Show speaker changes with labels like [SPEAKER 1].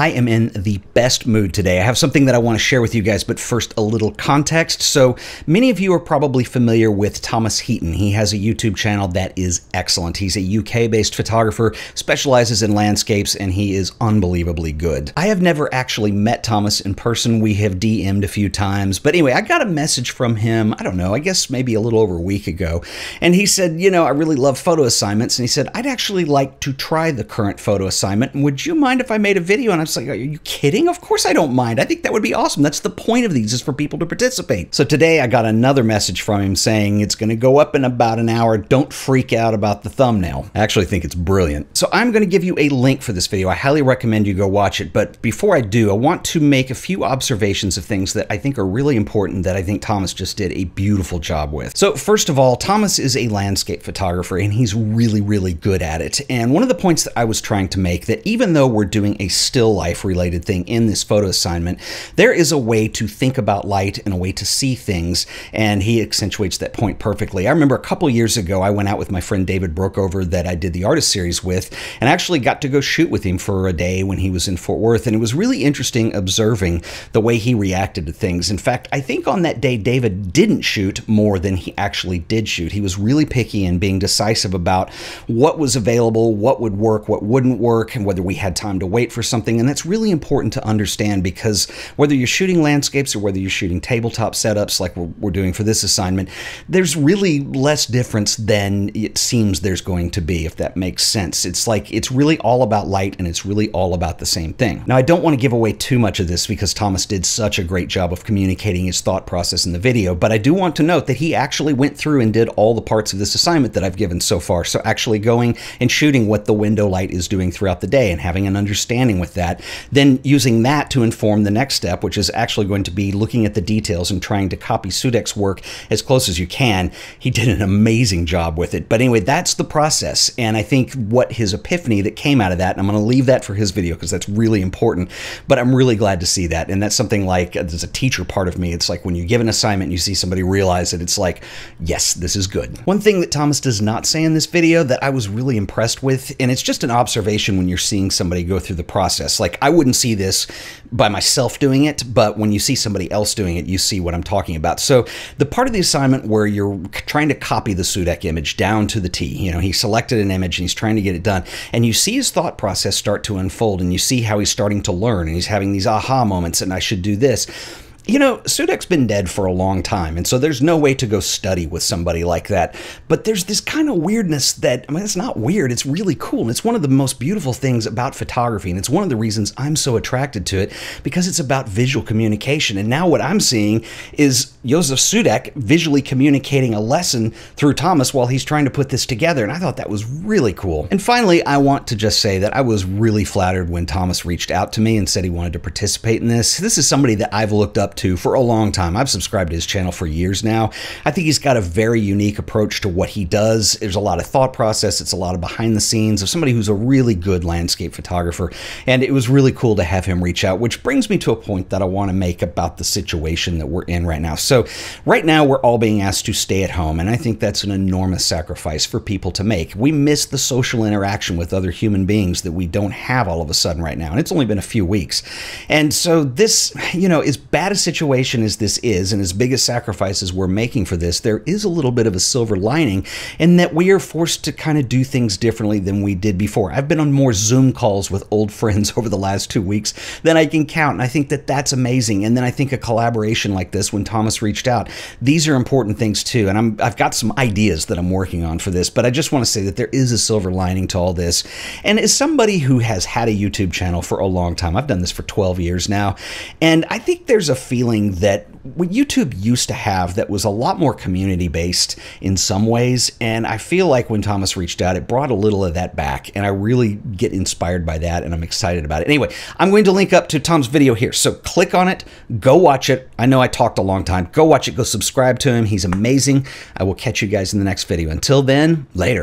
[SPEAKER 1] I am in the best mood today. I have something that I want to share with you guys, but first, a little context. So, many of you are probably familiar with Thomas Heaton. He has a YouTube channel that is excellent. He's a UK based photographer, specializes in landscapes, and he is unbelievably good. I have never actually met Thomas in person. We have DM'd a few times, but anyway, I got a message from him, I don't know, I guess maybe a little over a week ago, and he said, You know, I really love photo assignments, and he said, I'd actually like to try the current photo assignment, and would you mind if I made a video? And I was like, Are you kidding? Of course I don't mind. I think that would be awesome. That's the point of these, is for people to participate. So today I got another message from him saying it's going to go up in about an hour. Don't freak out about the thumbnail. I actually think it's brilliant. So I'm going to give you a link for this video. I highly recommend you go watch it. But before I do, I want to make a few observations of things that I think are really important that I think Thomas just did a beautiful job with. So first of all, Thomas is a landscape photographer and he's really, really good at it. And one of the points that I was trying to make that even though we're doing a still life related thing in this photo assignment, there is a way to think about light and a way to see things, and he accentuates that point perfectly. I remember a couple years ago, I went out with my friend David Brookover that I did the artist series with, and actually got to go shoot with him for a day when he was in Fort Worth, and it was really interesting observing the way he reacted to things. In fact, I think on that day, David didn't shoot more than he actually did shoot. He was really picky and being decisive about what was available, what would work, what wouldn't work, and whether we had time to wait for something. And that's really important to understand because whether you're shooting landscapes or whether you're shooting tabletop setups like we're, we're doing for this assignment, there's really less difference than it seems there's going to be, if that makes sense. It's like it's really all about light and it's really all about the same thing. Now, I don't want to give away too much of this because Thomas did such a great job of communicating his thought process in the video, but I do want to note that he actually went through and did all the parts of this assignment that I've given so far. So actually going and shooting what the window light is doing throughout the day and having an understanding with that, then using that to inform the next step, which is actually going to be looking at the details and trying to copy Sudek's work as close as you can. He did an amazing job with it. But anyway, that's the process. And I think what his epiphany that came out of that, and I'm going to leave that for his video because that's really important, but I'm really glad to see that. And that's something like, uh, there's a teacher part of me. It's like when you give an assignment and you see somebody realize it, it's like, yes, this is good. One thing that Thomas does not say in this video that I was really impressed with, and it's just an observation when you're seeing somebody go through the process. Like, I wouldn't see this by myself doing it, but when you see somebody else doing it, you see what I'm talking about. So the part of the assignment where you're trying to copy the Sudek image down to the T, you know, he selected an image and he's trying to get it done, and you see his thought process start to unfold, and you see how he's starting to learn, and he's having these aha moments, and I should do this you know, Sudek's been dead for a long time, and so there's no way to go study with somebody like that. But there's this kind of weirdness that, I mean, it's not weird, it's really cool. And it's one of the most beautiful things about photography, and it's one of the reasons I'm so attracted to it, because it's about visual communication. And now what I'm seeing is Josef Sudek visually communicating a lesson through Thomas while he's trying to put this together, and I thought that was really cool. And finally, I want to just say that I was really flattered when Thomas reached out to me and said he wanted to participate in this. This is somebody that I've looked up to for a long time. I've subscribed to his channel for years now. I think he's got a very unique approach to what he does. There's a lot of thought process, it's a lot of behind the scenes of somebody who's a really good landscape photographer. And it was really cool to have him reach out, which brings me to a point that I want to make about the situation that we're in right now. So, right now, we're all being asked to stay at home, and I think that's an enormous sacrifice for people to make. We miss the social interaction with other human beings that we don't have all of a sudden right now, and it's only been a few weeks. And so, this, you know, as bad a situation as this is, and as big as we're making for this, there is a little bit of a silver lining in that we are forced to kind of do things differently than we did before. I've been on more Zoom calls with old friends over the last two weeks than I can count, and I think that that's amazing. And then I think a collaboration like this, when Thomas reached out, these are important things too. And I'm, I've got some ideas that I'm working on for this, but I just want to say that there is a silver lining to all this. And as somebody who has had a YouTube channel for a long time, I've done this for 12 years now, and I think there's a feeling that what YouTube used to have that was a lot more community based in some ways. And I feel like when Thomas reached out, it brought a little of that back. And I really get inspired by that and I'm excited about it. Anyway, I'm going to link up to Tom's video here. So click on it, go watch it. I know I talked a long time. Go watch it, go subscribe to him. He's amazing. I will catch you guys in the next video. Until then, later.